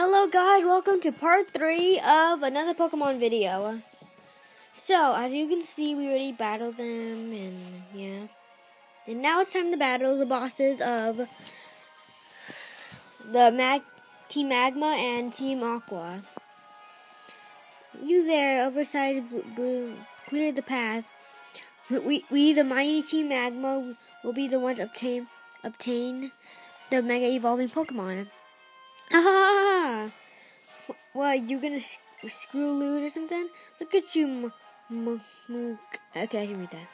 Hello guys, welcome to part 3 of another Pokemon video. So, as you can see, we already battled them, and yeah. And now it's time to battle the bosses of the Mag Team Magma and Team Aqua. You there, oversized blue, clear the path. We, we, the mighty Team Magma, will be the ones obtain obtain the Mega Evolving Pokemon. Ah! What, you gonna screw loot or something? Look at you, m- m- Okay, I can read that.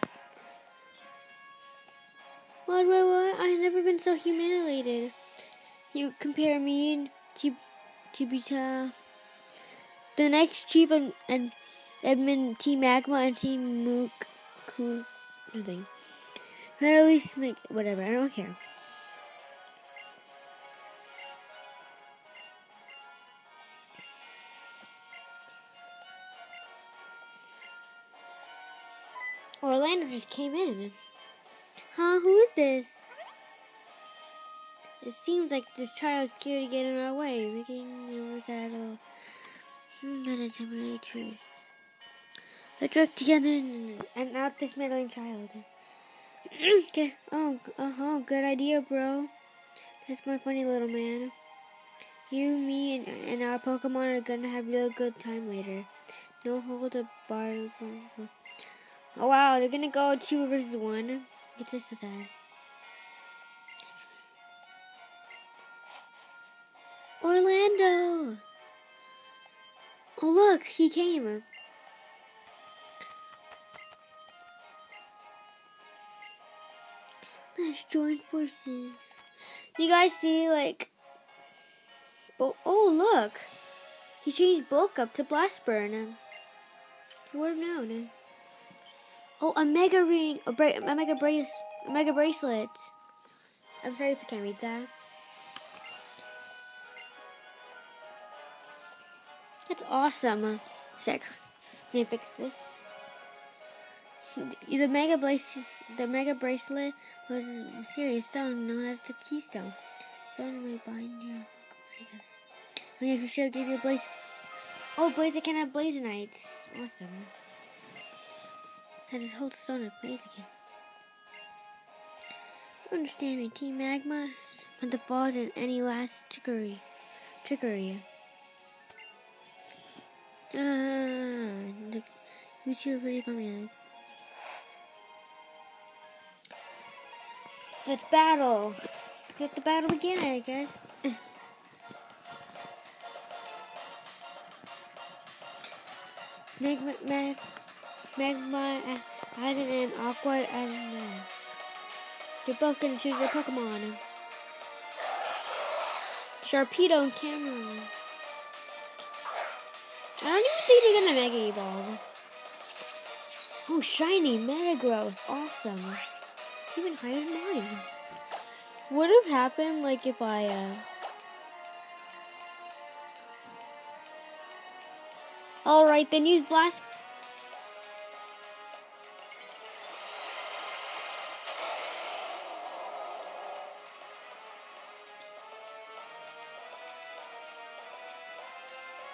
What, what, what? I've never been so humiliated. You compare me to Tabitha, the next chief and, and Edmund Team Magma and Team Mook, cool, nothing. At least make whatever. I don't care. Orlando just came in. Huh? Who is this? It seems like this child is scared to get in our way, making our saddle. Not a temporary truce. Let's work together and out this meddling child. okay. Oh, uh huh. Good idea, bro. That's my funny little man. You, me, and, and our Pokemon are gonna have a real good time later. No hold a bar. Oh wow, they're gonna go two versus one. It's just so sad. Orlando! Oh look, he came. Let's join forces. You guys see like Oh look! He changed bulk up to blast burn. Who would have known? Oh, a mega ring, a, bra- a mega brace, a mega bracelet. I'm sorry if I can't read that. That's awesome. Uh, Sick. Can me fix this. The mega brace, the mega bracelet was a mysterious stone known as the keystone. Stone may bind your together. Oh yeah, for sure, give you a blaze. Oh, blaze! I can have blazonite. Awesome. I just hold stone in place again. Understand me, Team Magma? Not the fault in any last trickery. Trickery. Ah, the, you two are pretty familiar. Let's battle. Let the battle begin, I guess. Magma, mag, Magma, Iron, and Aqua, and uh, you're both gonna choose your Pokemon. Sharpedo and Camerupt. I don't even think they're gonna Mega Evolve. Oh, shiny Metagross, awesome. Even higher than mine. Would have happened, like, if I, uh... Alright, then use Blast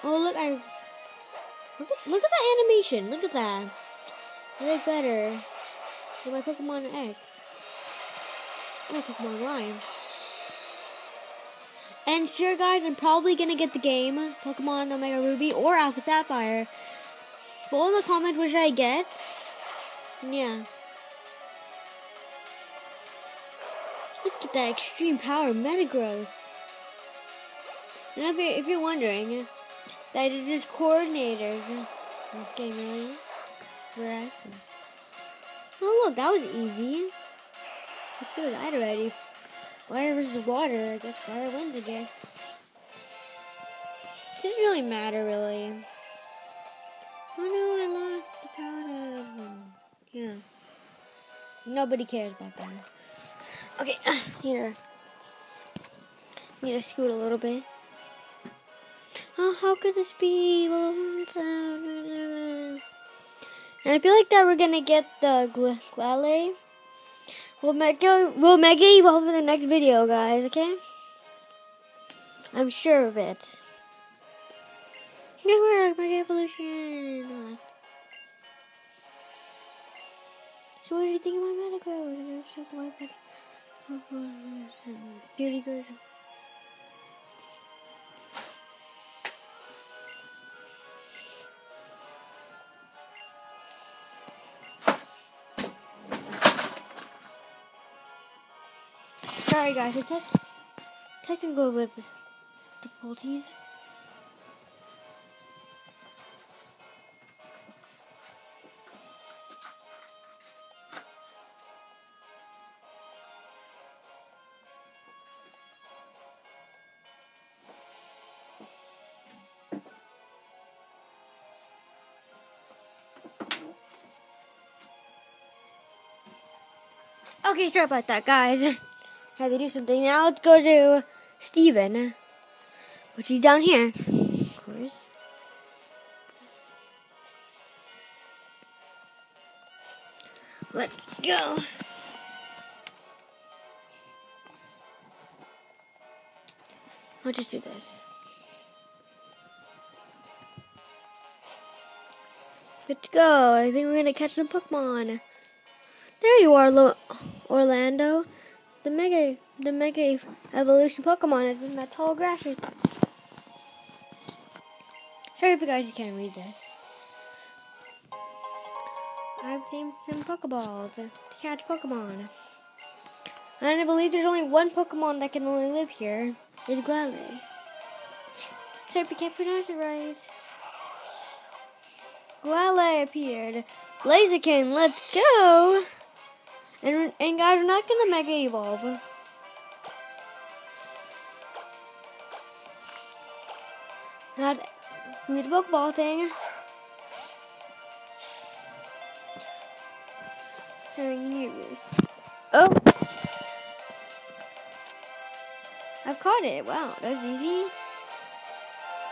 Oh, look, I... Look at, look at that animation. Look at that. Like better than my Pokemon X. My Pokemon Line. And sure, guys, I'm probably going to get the game, Pokemon Omega Ruby or Alpha Sapphire. Below in the comments which I get. Yeah. Look at that extreme power Metagross. And if you're, if you're wondering, that is just coordinators in this game, really. We're asking. Oh, look, that was easy. Let's do that already. Fire versus water. I guess fire wins, I guess. It Doesn't really matter, really. Oh no, I lost the powder. Yeah. Nobody cares about that. Okay, here. Need to scoot a little bit. Oh, how could this be? And I feel like that we're gonna get the Glalie. We'll mega, we'll mega evolve in the next video, guys. Okay? I'm sure of it. Good work, Mega Evolution! So what do you think of my Metagross? Beauty good. Sorry guys, it's just technical difficulties. Okay, sorry about that, guys. Had to do something. Now let's go to Steven, which he's down here, of course. Let's go. I'll just do this. Let's go. I think we're gonna catch some Pokemon. There you are, Lo Orlando. The Mega the Mega Evolution Pokemon is in that tall graphic. Sorry if you guys can't read this. I've seen some Pokeballs to catch Pokemon. And I believe there's only one Pokemon that can only live here. It's Glalie. Sorry if you can't pronounce it right. Glalie appeared. Blaziken, let's go! And, guys, we're not gonna Mega Evolve. Not need the Pokeball thing. Oh! I've caught it. Wow, that's easy.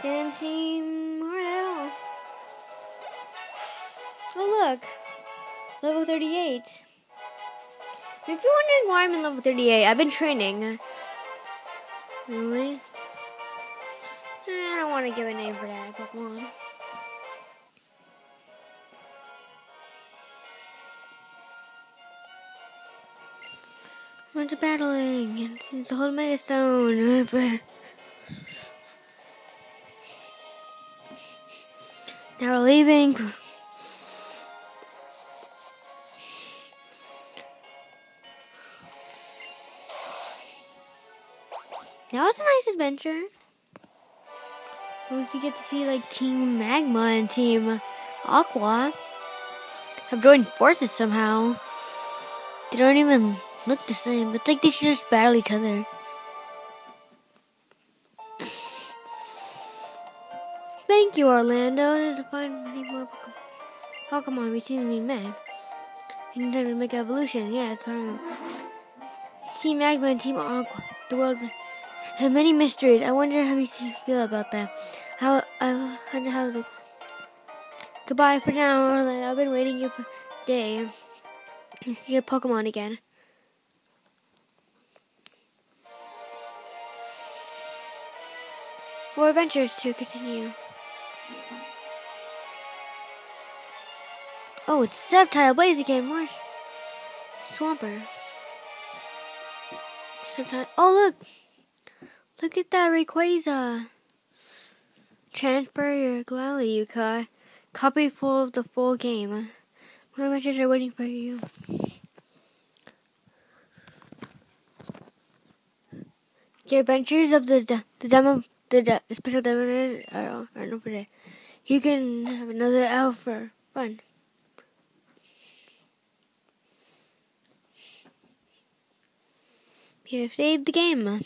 Didn't seem hard at all. Oh, look. Level 38. If you're wondering why I'm in level 38, I've been training. Really? I don't want to give a name for that Pokemon. Went to battling. It's a whole Mega Stone. Now we're leaving. That was a nice adventure. At least you get to see like Team Magma and Team Aqua have joined forces somehow. They don't even look the same. It's like they should just battle each other. Thank you, Orlando. There's a fine many more Pokemon we to be met. Anytime to make evolution, yes, yeah, Team Magma and Team Aqua. The world have many mysteries. I wonder how you feel about that. How I wonder how to. Goodbye for now, Orlando. I've been waiting you for day um, to see your Pokemon again. More adventures to continue. Oh, it's Sceptile Blaziken Marsh Swampert. Sceptile. Oh, look! Look at that Rayquaza. Transfer your Glalie, you car. Copy full of the full game. My adventures are waiting for you. Your adventures of the the demo the, de the special demo are, are no today. You can have another hour for fun. You have saved the game.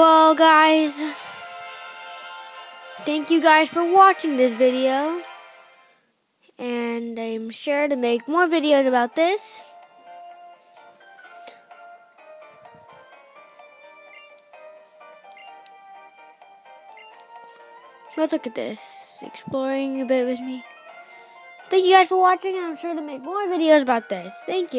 Well, guys, thank you guys for watching this video. And I'm sure to make more videos about this. Let's look at this. Exploring a bit with me. Thank you guys for watching, and I'm sure to make more videos about this. Thank you.